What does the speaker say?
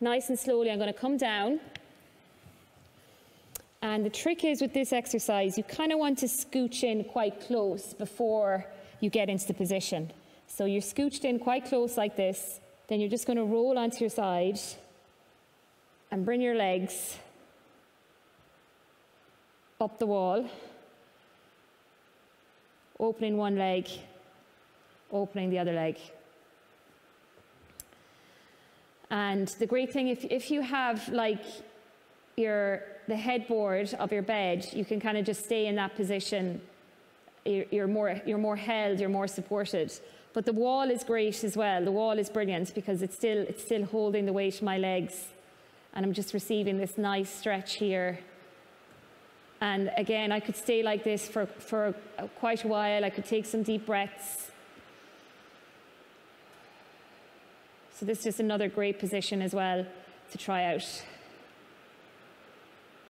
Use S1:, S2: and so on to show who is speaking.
S1: Nice and slowly, I'm going to come down. And the trick is with this exercise, you kind of want to scooch in quite close before you get into the position. So you're scooched in quite close like this, then you're just going to roll onto your side and bring your legs up the wall, opening one leg, opening the other leg. And the great thing, if, if you have like your, the headboard of your bed, you can kind of just stay in that position. You're, you're, more, you're more held, you're more supported. But the wall is great as well. The wall is brilliant because it's still, it's still holding the weight of my legs. And I'm just receiving this nice stretch here. And again, I could stay like this for, for quite a while. I could take some deep breaths. So this is just another great position as well to try out.